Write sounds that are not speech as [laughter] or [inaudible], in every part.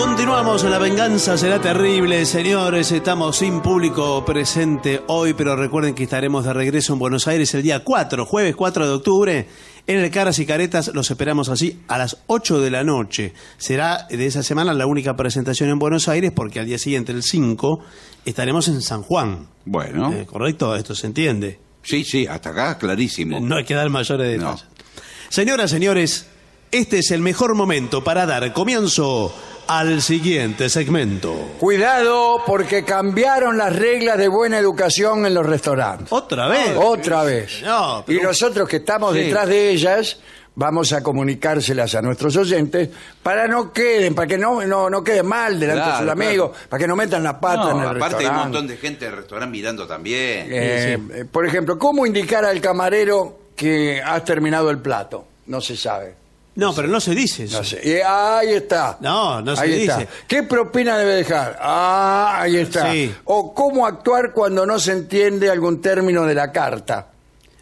Continuamos, la venganza será terrible, señores. Estamos sin público presente hoy, pero recuerden que estaremos de regreso en Buenos Aires el día 4, jueves 4 de octubre. En el Caras y Caretas los esperamos así a las 8 de la noche. Será de esa semana la única presentación en Buenos Aires porque al día siguiente, el 5, estaremos en San Juan. Bueno. Eh, ¿Correcto? Esto se entiende. Sí, sí, hasta acá clarísimo. No hay que dar mayores detalles. Señoras, señores, este es el mejor momento para dar comienzo al siguiente segmento. Cuidado porque cambiaron las reglas de buena educación en los restaurantes. ¿Otra vez? Otra vez. No, pero- Y nosotros que estamos Sí. detrás de ellas vamos a comunicárselas a nuestros oyentes para no queden, para que no, no, no queden mal delante de Claro, sus amigos, para que no metan la pata No, en el aparte hay un restaurante. montón de gente del restaurante mirando también. Eh, eh, Por ejemplo, ¿cómo indicar al camarero que has terminado el plato? No se sabe. No, pero no se dice eso. No sé. Y ahí está. No, no se ahí dice. Está. ¿Qué propina debe dejar? Ah, ahí está. Sí. O cómo actuar cuando no se entiende algún término de la carta.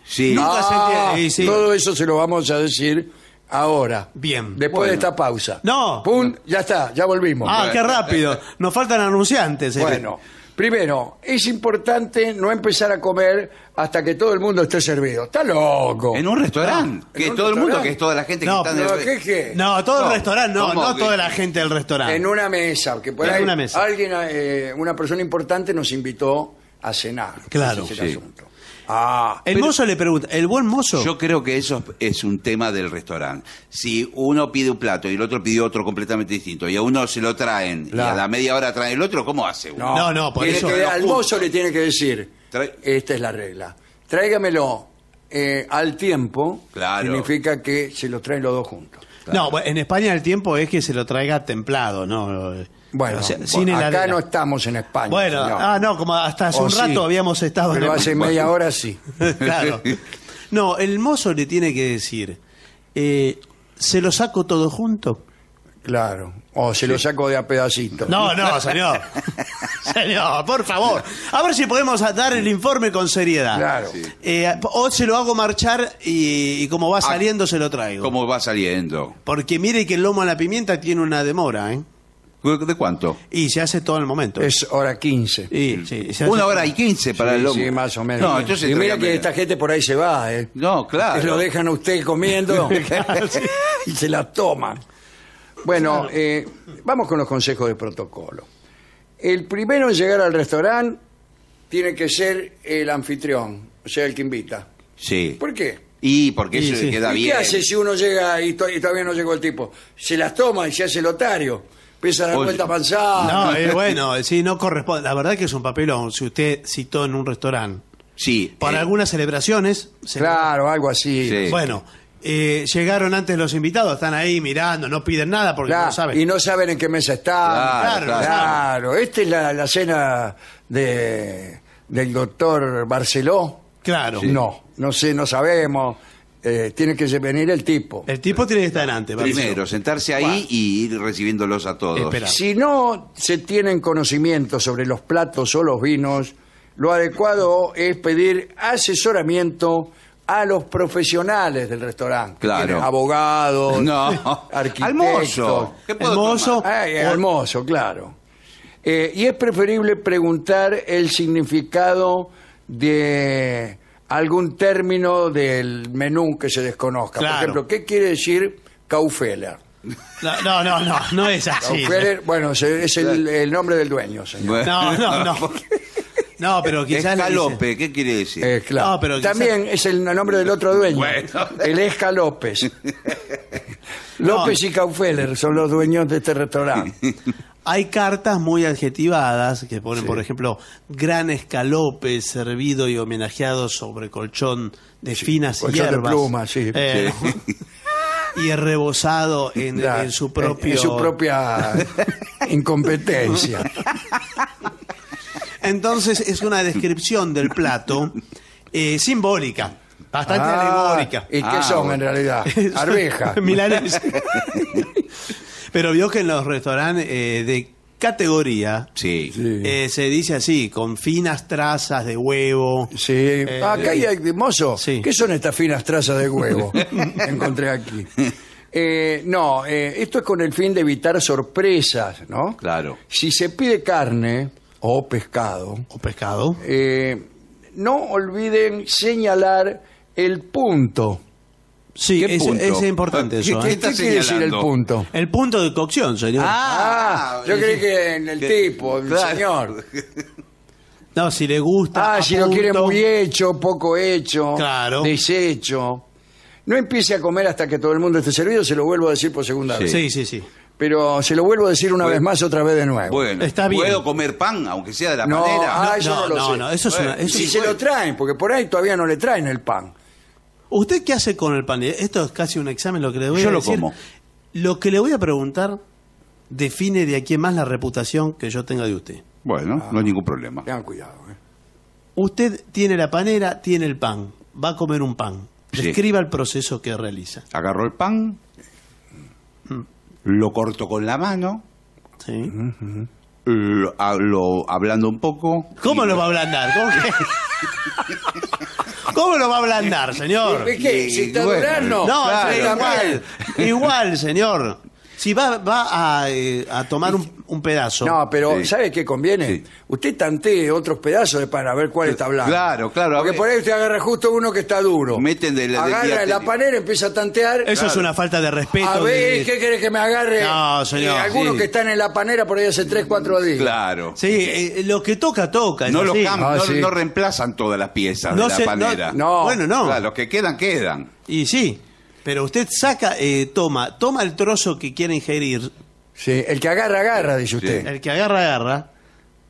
Sí. Nunca se Ah, entiende, y sí. Todo eso se lo vamos a decir ahora. Bien. Después de esta pausa. No. Pum, ya está, ya volvimos. Ah, qué rápido. Nos faltan anunciantes. eh. Bueno, primero, es importante no empezar a comer hasta que todo el mundo esté servido. Está loco. En un restaurante. No, que un todo el mundo, restaurante. que es toda la gente No, que está en No, el... ¿qué, qué? No, todo No, el restaurante, no, ¿cómo no toda la gente del restaurante. En una mesa, que por En ahí una mesa. alguien, eh, una persona importante nos invitó a cenar. Claro. Ese es el Sí. asunto. Ah, El mozo le pregunta, ¿el buen mozo? Yo creo que eso es un tema del restaurante. Si uno pide un plato y el otro pidió otro completamente distinto y a uno se lo traen y a la media hora traen el otro, ¿cómo hace uno? No, no, por eso- que- al mozo le tiene que decir, esta es la regla. Tráigamelo eh, al tiempo, Claro. significa que se lo traen los dos juntos. No, bueno, en España el tiempo es que se lo traiga templado, ¿no? Bueno, O sea, bueno, sin acá no estamos en España. Bueno, señor. ah, no, como hasta hace O un rato sí, habíamos estado Pero en hace media hora sí. [laughs] claro. No, el mozo le tiene que decir, eh, ¿se lo saco todo junto? Claro. O se lo saco de a pedacitos. No, no, señor. [laughs] señor, por favor. A ver si podemos dar el informe con seriedad. Claro. Sí. Eh, o se lo hago marchar y, y como va saliendo se lo traigo. ¿Cómo va saliendo? Porque mire que el lomo a la pimienta tiene una demora, ¿eh? ¿De cuánto? Y se hace todo en el momento. Es hora 15. Y, sí, se hace- Una hora y quince para Sí, el lomo. sí, más o menos. No, entonces y mira que esta gente por ahí se va, ¿eh? No, claro. Que lo dejan a usted comiendo [laughs] [laughs] y se la toman. Bueno, eh, vamos con los consejos de protocolo. El primero en llegar al restaurante tiene que ser el anfitrión, o sea, el que invita. Sí. ¿Por qué? Y porque Sí, eso sí. queda ¿Y bien. qué hace si uno llega y, to- y todavía no llegó el tipo? Se las toma y se hace el otario. Empieza a dar vuelta avanzada. No, eh, [laughs] bueno, sí, no corresponde. La verdad que es un papelón. Si usted citó en un restaurante Sí. para eh, algunas celebraciones, se- Claro, algo así. Sí. bueno, eh, llegaron antes los invitados, están ahí mirando, no piden nada porque Claro, no saben. Y no saben en qué mesa están. Claro, claro. Claro, esta es la, la cena de, del doctor Barceló. Claro. No, no sé, no sabemos. Eh, tiene que venir el tipo. El tipo tiene que estar delante. Primero, sentarse ahí y ir recibiéndolos a todos. Espera. Si no se tienen conocimiento sobre los platos o los vinos, lo adecuado es pedir asesoramiento a los profesionales del restaurante. Claro. Abogados, [laughs] No. arquitectos. Al mozo. ¿Qué puedo El mozo- tomar? Ay, al mozo, claro. Eh, y es preferible preguntar el significado de algún término del menú que se desconozca. Claro. Por ejemplo, ¿qué quiere decir Kaufeler? No, no, no, no, no es así. Kaufeler, bueno, se- es el, el nombre del dueño, señor. No, no, no. [laughs] No, pero quizás le dice- Escalope, ¿qué quiere decir? Eh, claro. No, pero quizá- También es el nombre del otro dueño, Bueno. el Esca López. [laughs] López y Kaufeler son los dueños de este restaurante. [laughs] Hay cartas muy adjetivadas que ponen, por ejemplo, gran escalope servido y homenajeado sobre colchón de finas colchón de hierbas. pluma, sí. Eh, [laughs] Y rebosado en, Ya, en su propio... en su propia [laughs] incompetencia. Entonces es una descripción del plato eh, simbólica, bastante Ah, alegórica. ¿Y qué Ah, son bueno. en realidad? [laughs] Arveja. Milanesa. Pero vio que en los restaurantes eh, de categoría Sí. Sí. eh, se dice así, con finas trazas de huevo. Sí. Ah, acá hay, mozo. Sí. ¿Qué son estas finas trazas de huevo? [laughs] Encontré aquí. Eh, no, eh, esto es con el fin de evitar sorpresas, ¿no? Claro. Si se pide carne o pescado, O pescado. eh, no olviden señalar el punto. Sí, ¿Qué es, punto? es importante ¿Qué- eso. qué ¿eh? está ¿Qué quiere decir el punto? El punto de cocción, señor. Ah, yo creí que en el que- tipo, el claro. señor. [laughs] No, si le gusta. Ah, si lo quiere muy hecho, poco hecho, Claro. deshecho. No empiece a comer hasta que todo el mundo esté servido, se lo vuelvo a decir por segunda Sí. vez. Sí, sí, sí. Pero se lo vuelvo a decir una Bueno. vez más, otra vez de nuevo. Bueno, Está bien. ¿puedo comer pan, aunque sea de la No, panera? ah, eso no, no, lo no, sé. no, eso es Bueno, una. Y eso si es- se lo traen, porque por ahí todavía no le traen el pan. ¿Usted qué hace con el pan? Esto es casi un examen lo que le voy Yo a lo decir. como. Lo que le voy a preguntar define de aquí en más la reputación que yo tenga de usted. Bueno, no hay ningún problema. Tengan cuidado. ¿eh? Usted tiene la panera, tiene el pan, va a comer un pan. Sí. Describa el proceso que realiza. Agarro el pan, lo corto con la mano, ¿Sí? lo, lo ablando un poco. ¿Cómo y- lo va a ablandar? ¿Cómo, que- [laughs] ¿Cómo lo va a ablandar, [laughs] señor? ¿Es que Y- si está bueno, Durano? No, Claro, igual, igual, señor. Si va, va a, eh, a tomar un, un pedazo. No, pero Sí. ¿sabe qué conviene? Sí. Usted tantee otros pedazos de pan a ver cuál está hablando. Claro, claro, a Porque ver. por ahí usted agarra justo uno que está duro. Meten de la- de Agarra diatética. la panera, empieza a tantear. Eso es una falta de respeto. A ver, de- ¿qué querés que me agarre? No, señor, Eh, algunos sí. que están en la panera por ahí hace 3, 4 días. Claro. Sí, eh, lo que toca, toca. es No, lo así. cam- Ah, no, sí. no reemplazan todas las piezas No de la se- no- panera. no. Bueno, no. Claro, los que quedan, quedan. Y sí, pero usted saca, eh, toma, toma el trozo que quiere ingerir, Sí, el que agarra, agarra, dice usted. el que agarra, agarra,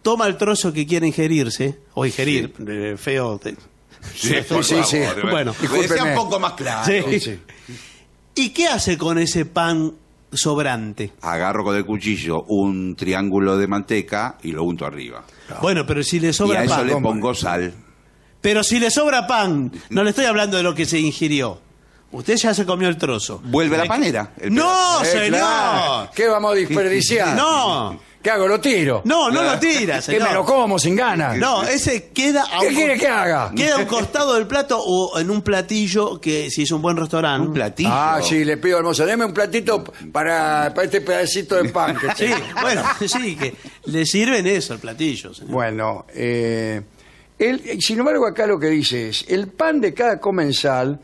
toma el trozo que quiere ingerirse, o ingerir, eh, feo. te- Sí, por sí, sí. Bueno, Que sea un poco más claro. Sí. Sí. ¿Y qué hace con ese pan sobrante? Agarro con el cuchillo un triángulo de manteca y lo unto arriba. Bueno, pero si le y sobra a eso pan. le pongo sal. Pero si le sobra pan, no le estoy hablando de lo que se ingirió. Usted ya se comió el trozo. Vuelve la panera. el ¡No, Eh, señor! claro. ¿Qué vamos a desperdiciar? No, ¿Qué hago? ¿Lo tiro? no, no lo tira, [laughs] ¿Que señor. me lo como sin ganas? No, ese queda a ¿Qué un- quiere que haga? [laughs] Queda a un costado del plato o en un platillo que si es un buen restaurante. Un platillo. Ah, sí, le pido al mozo, deme un platito para, para este pedacito de pan. que [laughs] Sí, tengo. bueno, sí, que le sirven eso el platillo. señor. Bueno, eh, el- sin embargo acá lo que dice es, el pan de cada comensal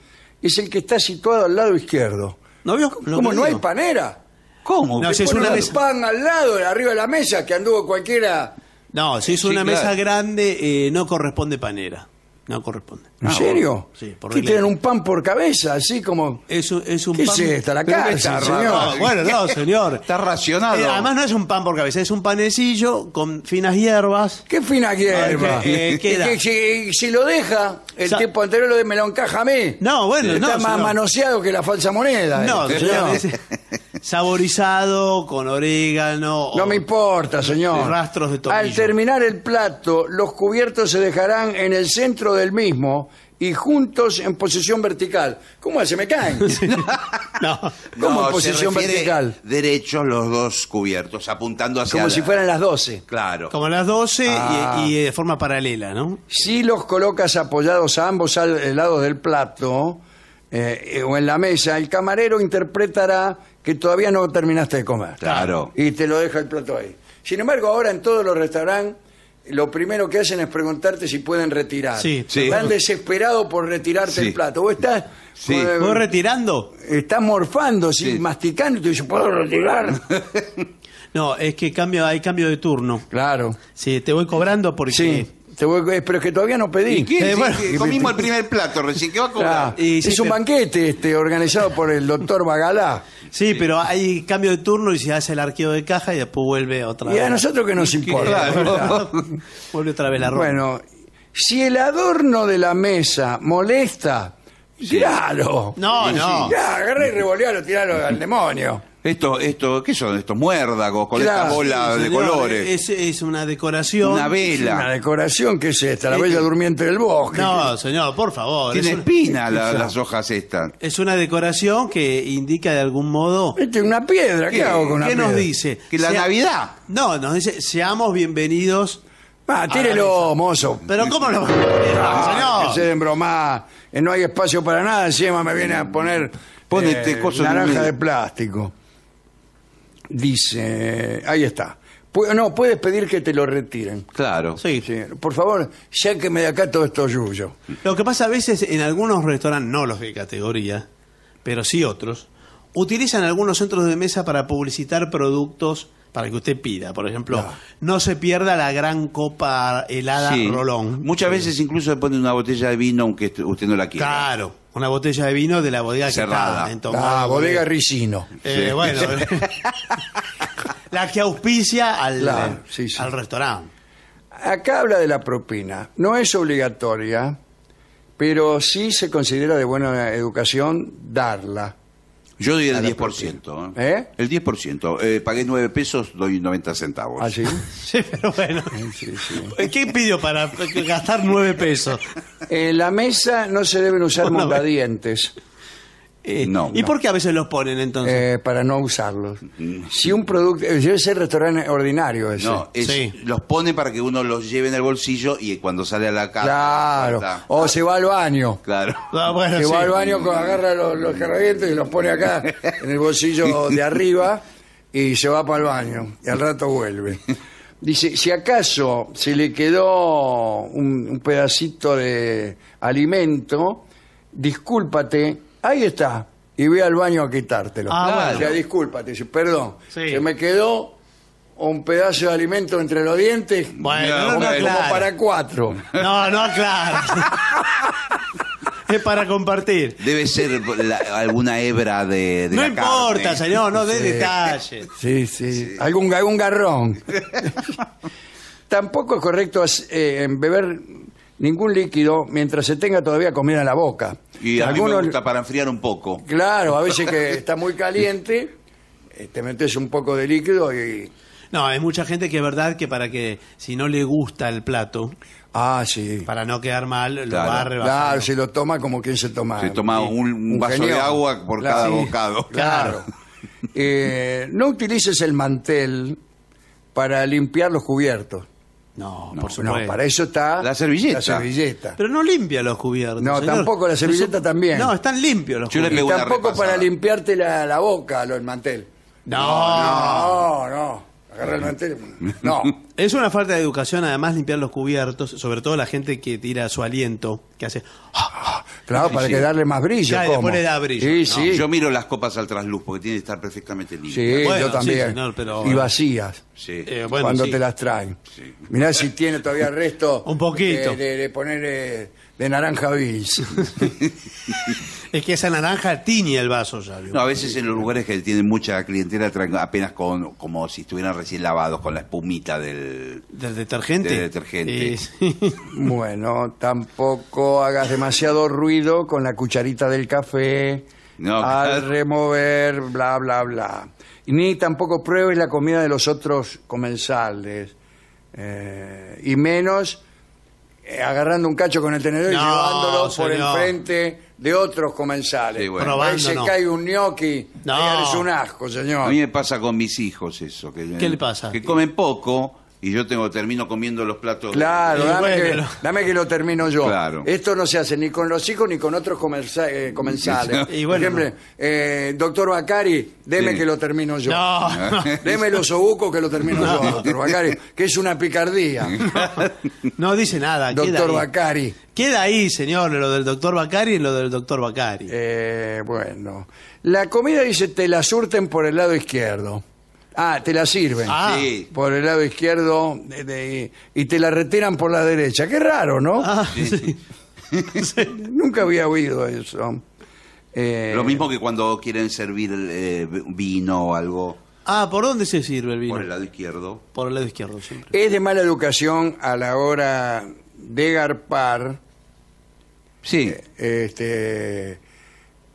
es el que está situado al lado izquierdo. ¿No vio lo ¿Cómo que no hay panera? ¿Cómo? No, si es una un mesa. pan al lado, arriba de la mesa, que anduvo cualquiera... No, si es Sí, una claro. mesa grande, eh, no corresponde panera. No corresponde. ¿En Ah, serio? sí, por ¿Qué regla. tienen un pan por cabeza? Así como... Es, un- es un ¿Qué pan. es esta? La cárcel, está señor. No, bueno, no, [laughs] señor. Está racionado. Eh, además no es un pan por cabeza, es un panecillo con finas hierbas. ¿Qué fina hierba? Ay, que, eh. Que si, si lo deja, el Sa- tiempo anterior lo de me lo encaja a mí. No, bueno, no, Está más señor. manoseado que la falsa moneda. No, este, señor, [laughs] saborizado con orégano. No o- me importa, señor. de rastros de tomillo. Al terminar el plato, los cubiertos se dejarán en el centro del mismo y juntos en posición vertical. ¿Cómo hace? ¿Me caen? [laughs] No. [laughs] ¿Cómo en se posición vertical? Derechos los dos cubiertos, apuntando hacia Como la- si fueran las 12. Claro. Como las 12 y- Ah. y, de forma paralela, ¿no? Si los colocas apoyados a ambos al- lados del plato eh, o en la mesa, el camarero interpretará que todavía no terminaste de comer. Claro. Y te lo deja el plato ahí. Sin embargo, ahora en todos los restaurantes, lo primero que hacen es preguntarte si pueden retirar. Sí. Sí. Están desesperados por retirarte Sí. el plato. Vos estás, Sí. eh, ¿Voy retirando? estás morfando, sí, masticando y te dice, ¿puedo retirar? [laughs] No, es que cambio, hay cambio de turno. claro. Sí, te voy cobrando porque... Sí. Te voy- eh, pero es que todavía no pedí. ¿Y qué? Eh, Sí, bueno. que comimos el primer plato, recién que va a Ah. Y sí, es un pero- banquete este organizado por el doctor Bagalá. Sí, pero hay cambio de turno y se hace el arqueo de caja y después vuelve otra Y a vez. nosotros que nos importa. Claro. [laughs] vuelve otra vez la ropa. Bueno, si el adorno de la mesa molesta, tiralo. No, Sí, no. Ya, agarrá y revolealo, tiralo al demonio. Esto, esto, ¿qué son estos muérdagos con Claro, esta bola Sí, de colores? Es, es una decoración. Una Una vela. decoración que es esta, la Eh, bella eh. durmiente del bosque. No, señor, por favor. Tiene es, espina la- las hojas estas. es una decoración que indica de algún modo. Este es una piedra, ¿qué, ¿Qué? hago con una ¿Qué nos piedra? dice? Que la Sea- Navidad. No, nos dice, seamos bienvenidos. Ah, tírelo, mozo. Pero ¿cómo lo Ah, Ah, que señor? se den bromar. Eh, No hay espacio para nada, encima me viene a poner Pone Eh, en naranja de plástico. Dice, ahí está. Pu- No, puedes pedir que te lo retiren. Claro. Sí. Sí, por favor, sáqueme de acá todo esto yuyo. Lo que pasa a veces en algunos restaurantes, no los de categoría, pero sí otros, utilizan algunos centros de mesa para publicitar productos para que usted pida. Por ejemplo, no se pierda la gran copa helada Sí. Rolón. Muchas veces incluso le ponen una botella de vino aunque est- usted no la quiera. Claro, una botella de vino de la bodega que Cerrada. está en Tomás. La bodega Ricino. Eh, Bueno, [laughs] la que auspicia al, Claro, sí, sí. al restaurante. Acá habla de la propina. No es obligatoria, pero sí se considera de buena educación darla. Yo doy el la 10%. ¿Eh? ¿eh? El 10%. Eh, pagué 9 pesos, doy 90 centavos. ¿Ah, sí? [laughs] Sí, pero bueno. [laughs] Sí, sí. ¿Qué pidió para gastar nueve pesos? En la mesa no se deben usar Una vez. Eh, No, ¿Y no. por qué a veces los ponen entonces? eh, para no usarlos. Si un producto... eh, Debe ser restaurante ordinario ese. No, es- Sí. los pone para que uno los lleve en el bolsillo y cuando sale a la casa. Claro. está. O se va al baño. Claro. Ah, bueno, Se sí. va al baño, con- agarra los, los herramientas y los pone acá en el bolsillo de arriba y se va para el baño y al rato vuelve. Dice, si acaso se le quedó un, un pedacito de alimento, discúlpate, ahí está, y ve al baño a quitártelo. Ah, Claro. bueno. O sea, discúlpate, dice, perdón, Sí. se me quedó un pedazo de alimento entre los dientes Bueno, No, no, como, para cuatro. No, no, claro. [laughs] es para compartir. Debe ser la- alguna hebra de, de No la importa, carne. señor, no dé detalles. Sí, sí. Algún, algún garrón. [laughs] Tampoco es correcto eh, beber ningún líquido mientras se tenga todavía comida en la boca. Y a mí Algunos- me gusta para enfriar un poco. Claro, a veces que [laughs] está muy caliente, eh, te metes un poco de líquido y... No, hay mucha gente que es verdad que para que, si no le gusta el plato, Ah, sí. para no quedar mal, lo Claro. va Claro, se lo toma como quien se toma. Se toma Sí. un, un vaso de agua por Claro. cada Sí. bocado. [laughs] Claro. [laughs] Eh, no utilices el mantel para limpiar los cubiertos. No, No, por No, supuesto. para eso está La servilleta. La servilleta. Pero no limpia los cubiertos. No, señor. tampoco, la servilleta Eso- también. No, están limpios los Yo le cubiertos. pego una tampoco para limpiarte la, la boca, lo del mantel. No. No, no. Agarra el mantel. [laughs] No. Es una falta de educación, además, limpiar los cubiertos, sobre todo la gente que tira su aliento, que hace. Claro, para sí. que darle más brillo. Claro, y ¿cómo? después le da brillo. Sí, No, sí. Yo miro las copas al trasluz porque tiene que estar perfectamente limpio. Sí, Bueno, yo también. sí, señor, pero- Y vacías. Sí. Eh, bueno, cuando sí. te las traen. Sí. Mirá si tiene todavía resto. [laughs] Un poquito. De, de- de poner eh, de naranja bis. [laughs] Es que esa naranja tiñe el vaso ya. No, a veces en los lugares que tienen mucha clientela traen apenas con, como si estuvieran recién lavados con la espumita del... ¿Del detergente? Del detergente. Eh, sí. [laughs] bueno, tampoco hagas demasiado ruido con la cucharita del café. No, al claro. remover, bla, bla, bla. Ni tampoco pruebes la comida de los otros comensales. Eh, y menos eh, agarrando un cacho con el tenedor y llevándolo por el señor. frente de otros comensales. Sí, bueno. Probando, Ahí se no. cae un gnocchi. No. Es un asco, A señor. mí me pasa con mis hijos eso. Que, ¿Qué le pasa? Que comen poco y yo tengo termino comiendo los platos. Claro, dame, bueno, que, no. [laughs] dame que lo termino yo. Claro. Esto no se hace ni con los hijos ni con otros comersa- eh, comensales. [laughs] Y bueno, Por ejemplo, eh, doctor Bacari, deme Sí. que lo termino yo. [laughs] No, Deme los obucos que lo termino yo, doctor Bacari, que es una picardía. no dice nada. queda doctor ahí. Bacari. Queda ahí, señor, lo del doctor Bacari y lo del doctor Bacari. Eh, bueno, la comida dice te la surten por el lado izquierdo. Ah, te la sirven. Ah. Sí. Por el lado izquierdo de- de- y te la retiran por la derecha. Qué raro, ¿no? Ah, [laughs] sí. Nunca había oído eso. Eh, Lo mismo que cuando quieren servir eh, vino o algo Ah, ¿por dónde se sirve el vino? por el lado izquierdo. Por el lado izquierdo siempre. Es de mala educación a la hora de garpar, Sí. este,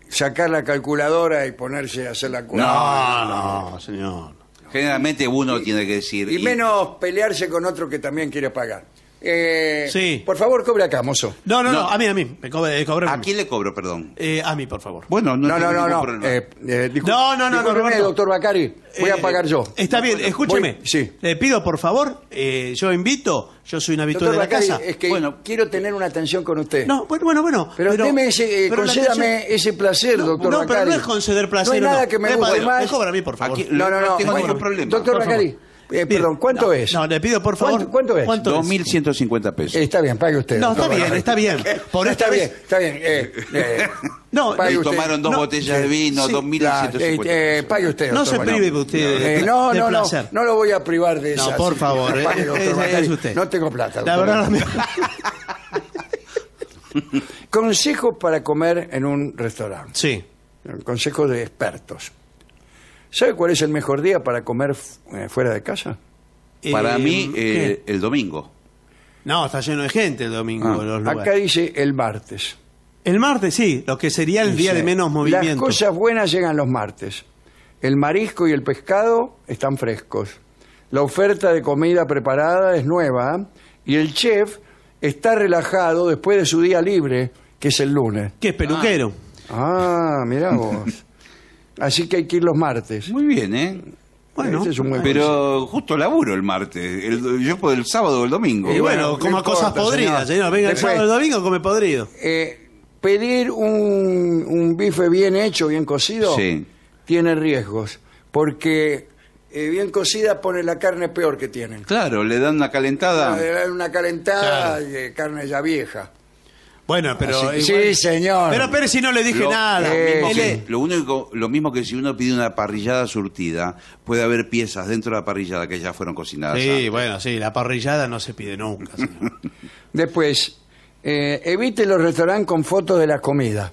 sacar la calculadora y ponerse a hacer la cuenta. No, no, señor. Generalmente uno tiene que decir... Y menos pelearse con otro que también quiere pagar. Eh, Sí. Por favor, cobre acá, mozo. No, no, no, No. a mí, a mí. Me cobre, cobre ¿A quién le cobro, perdón? Eh, a mí, por favor. Bueno, no, No, no, no, no. Eh, eh, No, no, no, no, doctor Bacari. Voy a Eh, pagar yo. Está bien, escúcheme. Voy- sí. Le pido, por favor, eh, yo invito, yo soy un habitual de la Bacari, casa. es que Bueno. quiero tener una atención con usted. No, bueno, bueno, bueno. Pero, deme ese, eh, pero concédame atención- ese placer, No, doctor no, Bacari. pero no es conceder placer. No hay nada que me guste más. Me cobra a mí, por favor. Aquí- No, no, no. tengo ningún problema. Doctor. Bacari, eh, perdón, ¿cuánto No, es? No, le pido, por favor. ¿Cuánto- cuánto es? ¿Cuánto es? 2.150 pesos. Eh, está bien, pague usted. No, está bien, está bien. [laughs] Por No, esta está vez- bien, está bien. eh, eh, [laughs] No, pague Y usted. tomaron dos No, botellas de vino, sí, 2.150 Eh, eh, pesos. pague usted. No se prive usted de- Eh, no, de no, no, no lo voy a privar de No, esa. por sí. favor, eh, Pague, doctor es- es Bacari. usted. No tengo plata. La verdad, [laughs] Consejos para comer en un restaurante. Sí. Consejos de expertos. ¿Sabe cuál es el mejor día para comer eh, fuera de casa? Para Eh, mí, eh, el domingo. No, está lleno de gente el domingo. Ah, en los lugares. Acá dice el martes. El martes sí, lo que sería el día Dice, de menos movimiento. Las cosas buenas llegan los martes. El marisco y el pescado están frescos. La oferta de comida preparada es nueva y el chef está relajado después de su día libre, que es el lunes. ¿Qué es peluquero? Ah, mirá vos. Así que hay que ir los martes. Muy bien, ¿eh? Bueno, Ese es un buen consejo. Pero justo laburo el martes. El- yo puedo el sábado o el domingo. Y bueno, no coma importa, cosas podridas, señor. señor. Venga el sábado el domingo, come podrido. Eh, pedir un, un bife bien hecho, bien cocido, Sí. tiene riesgos, porque eh, bien cocida pone la carne peor que tienen. Claro, le dan una calentada. Le dan Una calentada Claro. y eh, carne ya vieja. Bueno, pero. Así- igual- sí, señor. Pero Pérez, si no le dije Lo- nada. eh, Él es- lo único, lo mismo que si uno pide una parrillada surtida, puede haber piezas dentro de la parrillada que ya fueron cocinadas. Sí, antes. bueno, sí, la parrillada no se pide nunca, señor. [laughs] Después, eh, evite los restaurantes con fotos de la comida.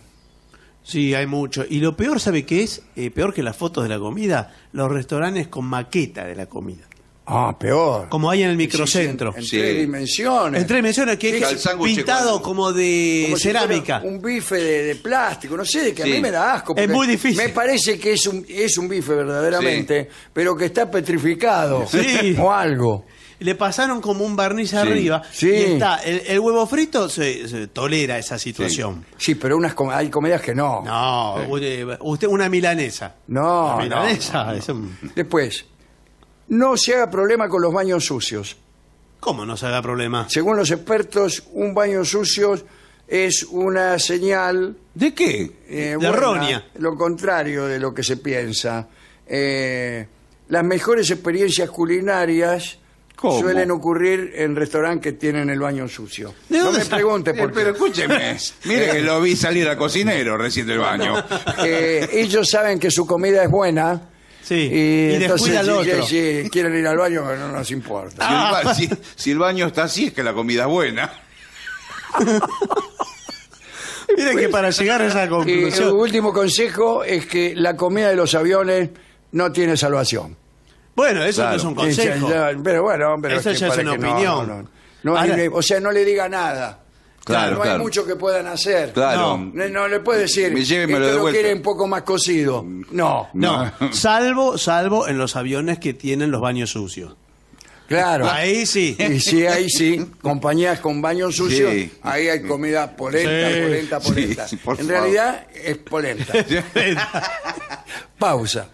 Sí, hay mucho. Y lo peor, ¿sabe qué es? Eh, peor que las fotos de la comida, los restaurantes con maqueta de la comida. Ah, peor. Como hay en el microcentro. En, en Sí. tres dimensiones. En tres dimensiones que es pintado como de Como cerámica. Un bife de, de plástico, no sé, que a mí me da asco. Es muy difícil. Me parece que es un, es un bife verdaderamente, pero que está petrificado. Sí. O algo. Le pasaron como un barniz arriba Sí. y está el, el huevo frito se, se tolera esa situación. Sí, pero unas com- hay comidas que no. No, usted, usted una milanesa. No, Una no, milanesa no, no. es un- Después, no se haga problema con los baños sucios. ¿Cómo no se haga problema? Según los expertos, un baño sucio es una señal ¿De qué? eh, De buena, errónea. lo contrario de lo que se piensa. Eh, las mejores experiencias culinarias ¿Cómo? suelen ocurrir en restaurantes que tienen el baño sucio. ¿De No me pregunte Eh, por qué. pero escúcheme, [laughs] mire que lo vi salir al cocinero recién del baño. Eh, ellos saben que su comida es buena. Sí, Y, y, entonces, descuida al otro. si, si quieren ir al baño, no nos importa. Si, el ba- si- si el baño está así, es que la comida es buena. [laughs] Miren que para llegar a esa Y el conclusión... último consejo es que la comida de los aviones no tiene salvación. Bueno, eso no Claro. es un consejo. Sí, ya, Pero bueno, pero Eso es que ya es una no, opinión. no, no. No Ahora- hay- o sea, no le diga nada. Claro, no hay mucho que puedan hacer. Claro. No. No, le puede decir, Me- esto de lo quiere un poco más cocido. No, No, [laughs] salvo, salvo en los aviones que tienen los baños sucios. claro. Ahí sí. Y sí, ahí sí, [laughs] compañías con baños sucios, Sí. ahí hay comida polenta, Sí. polenta, polenta. Sí, [laughs] por en favor. realidad es polenta. Pausa.